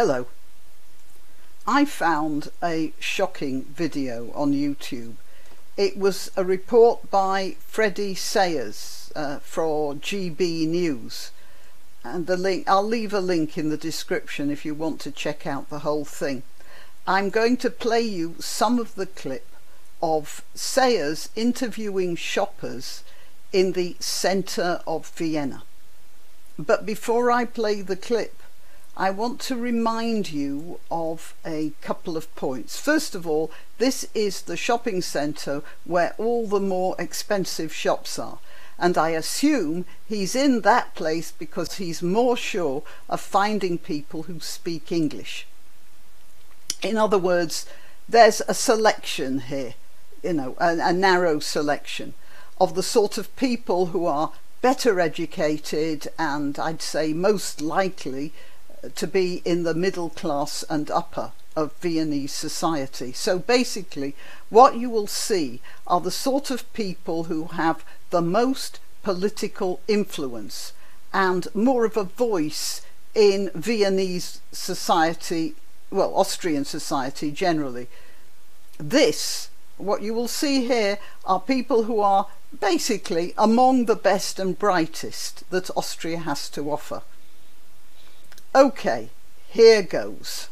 Hello. I found a shocking video on YouTube. It was a report by Freddie Sayers uh, for GB News. And the link, I'll leave a link in the description if you want to check out the whole thing. I'm going to play you some of the clip of Sayers interviewing shoppers in the centre of Vienna. But before I play the clip, I want to remind you of a couple of points. First of all, this is the shopping centre where all the more expensive shops are. And I assume he's in that place because he's more sure of finding people who speak English. In other words, there's a selection here, you know, a, a narrow selection of the sort of people who are better educated and I'd say most likely to be in the middle class and upper of Viennese society. So basically, what you will see are the sort of people who have the most political influence and more of a voice in Viennese society, well, Austrian society generally. This, what you will see here, are people who are basically among the best and brightest that Austria has to offer. Okay, here goes.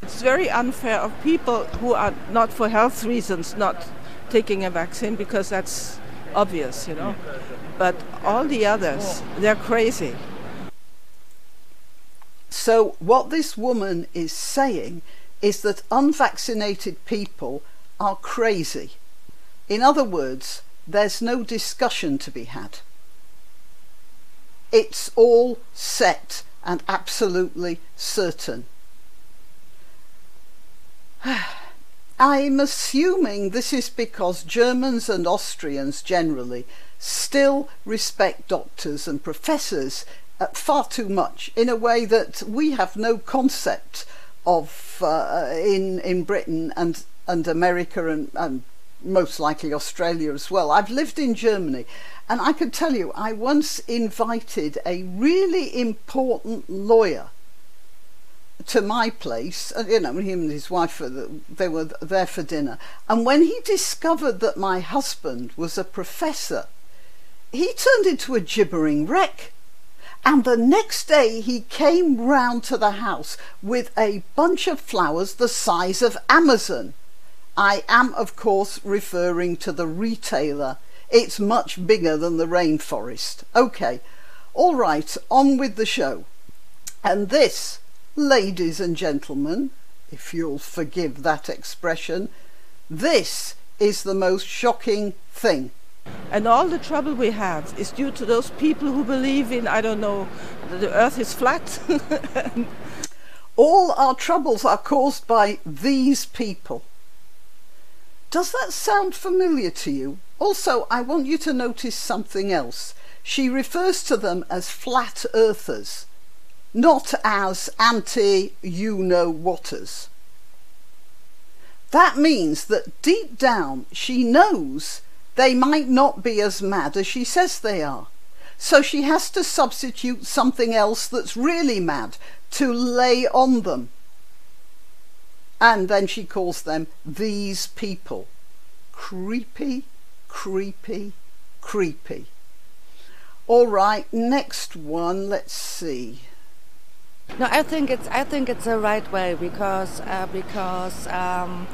It's very unfair of people who are not for health reasons not taking a vaccine because that's obvious, you know. But all the others, they're crazy. So, what this woman is saying is that unvaccinated people are crazy. In other words, there's no discussion to be had. It's all set and absolutely certain. I'm assuming this is because Germans and Austrians generally still respect doctors and professors uh, far too much in a way that we have no concept of uh, in in Britain and and America and, and most likely Australia as well. I've lived in Germany and I can tell you, I once invited a really important lawyer to my place, uh, you know, him and his wife, they were there for dinner. And when he discovered that my husband was a professor, he turned into a gibbering wreck. And the next day he came round to the house with a bunch of flowers the size of Amazon. I am, of course, referring to the retailer. It's much bigger than the rainforest. Okay, all right, on with the show. And this, ladies and gentlemen, if you'll forgive that expression, this is the most shocking thing. And all the trouble we have is due to those people who believe in, I don't know, the earth is flat. all our troubles are caused by these people. Does that sound familiar to you? Also, I want you to notice something else. She refers to them as flat earthers, not as anti you know whaters. That means that deep down she knows they might not be as mad as she says they are. So she has to substitute something else that's really mad to lay on them and then she calls them these people. Creepy, creepy, creepy. All right, next one. Let's see. No, I think it's I think it's the right way because uh, because um,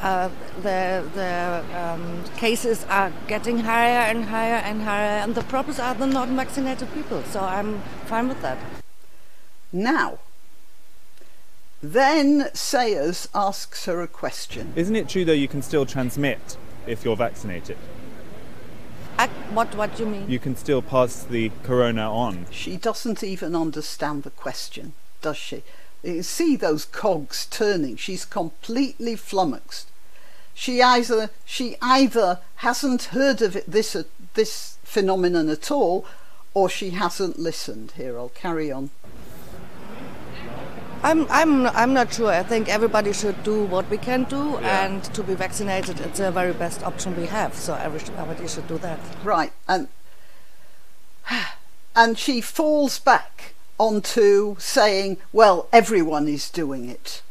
uh, the the um, cases are getting higher and higher and higher, and the problems are the non-vaccinated people. So I'm fine with that. Now, then Sayers asks her a question. Isn't it true though you can still transmit if you're vaccinated? I, what what do you mean? You can still pass the corona on. She doesn't even understand the question, does she? You see those cogs turning. She's completely flummoxed. She either she either hasn't heard of it, this uh, this phenomenon at all, or she hasn't listened. Here, I'll carry on. I'm, I'm, I'm not sure. I think everybody should do what we can do, yeah. and to be vaccinated, it's the very best option we have. So everybody should do that. Right, and and she falls back onto saying, well, everyone is doing it.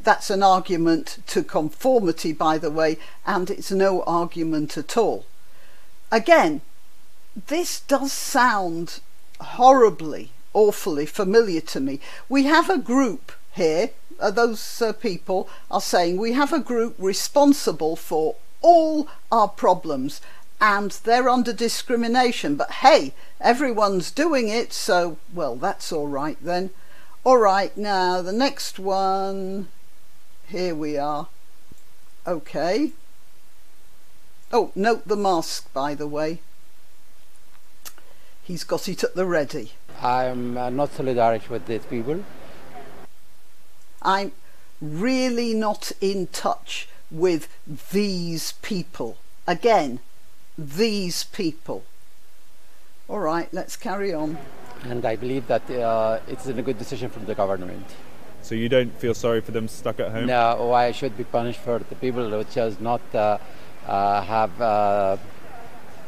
That's an argument to conformity, by the way, and it's no argument at all. Again, this does sound horribly, awfully familiar to me. We have a group here, uh, those uh, people are saying we have a group responsible for all our problems and they're under discrimination. But hey, everyone's doing it, so, well, that's all right then. All right, now the next one. Here we are. Okay. Oh, note the mask, by the way. He's got it at the ready. I'm uh, not solidaric with these people. I'm really not in touch with these people. Again, these people. All right, let's carry on. And I believe that uh, it's a good decision from the government. So you don't feel sorry for them stuck at home? No, why should be punished for the people which just not uh, uh, have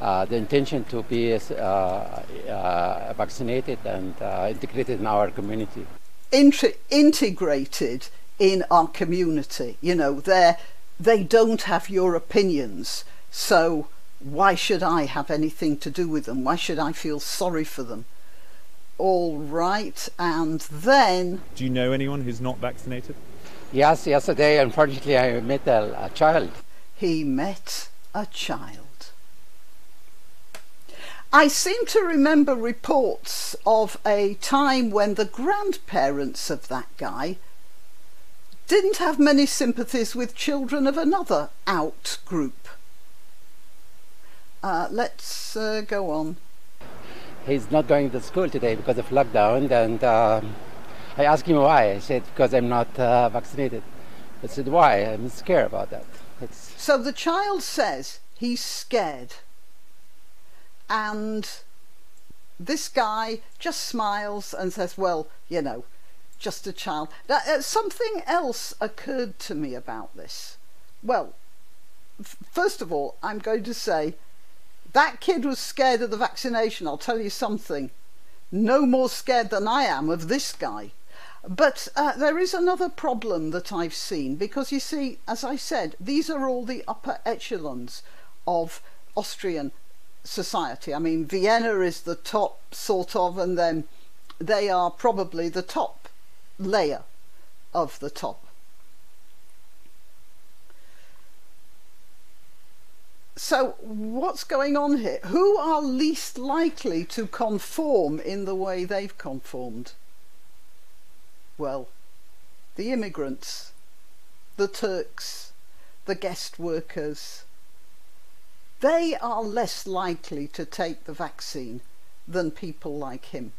uh, uh, the intention to be uh, vaccinated and integrated in our community. Inter- integrated in our community, you know, they they don't have your opinions, so why should I have anything to do with them? Why should I feel sorry for them? All right, and then. Do you know anyone who's not vaccinated? Yes, yesterday, unfortunately, I met a, a child. He met a child. I seem to remember reports of a time when the grandparents of that guy didn't have many sympathies with children of another out group. Uh, let's uh, go on. He's not going to school today because of lockdown, and um, I asked him why. I said, Because I'm not uh, vaccinated. I said, Why? I'm scared about that. It's... So the child says he's scared. And this guy just smiles and says, Well, you know, just a child. Now, uh, something else occurred to me about this. Well, first of all, I'm going to say that kid was scared of the vaccination, I'll tell you something. No more scared than I am of this guy. But uh, there is another problem that I've seen because you see, as I said, these are all the upper echelons of Austrian society. I mean, Vienna is the top sort of, and then they are probably the top layer of the top. So, what's going on here? Who are least likely to conform in the way they've conformed? Well, the immigrants, the Turks, the guest workers. They are less likely to take the vaccine than people like him.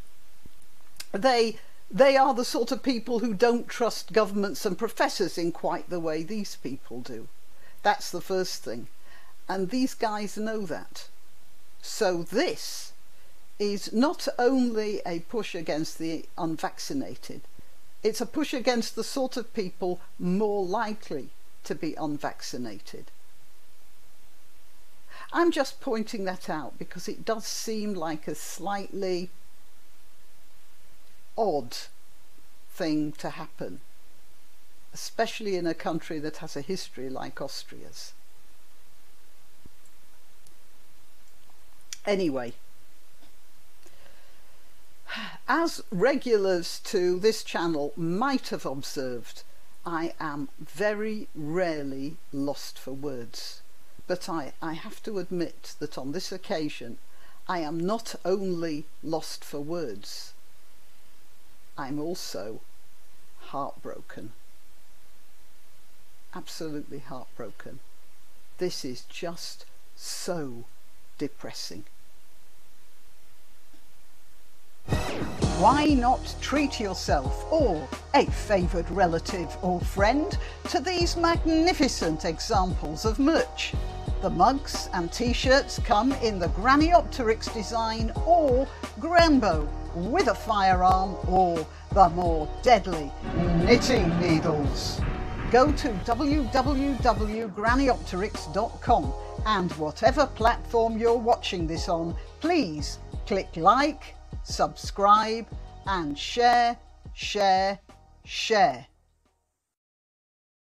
They they are the sort of people who don't trust governments and professors in quite the way these people do. That's the first thing. And these guys know that. So this is not only a push against the unvaccinated, it's a push against the sort of people more likely to be unvaccinated. I'm just pointing that out because it does seem like a slightly odd thing to happen, especially in a country that has a history like Austria's. Anyway, as regulars to this channel might have observed, I am very rarely lost for words. But I, I have to admit that on this occasion I am not only lost for words, I'm also heartbroken. Absolutely heartbroken. This is just so depressing. Why not treat yourself or a favoured relative or friend to these magnificent examples of merch? The mugs and t-shirts come in the Granniopteryx design or Grambo with a firearm or the more deadly knitting needles. Go to www.granniopteryx.com and whatever platform you're watching this on, please click like, subscribe and share, share, share.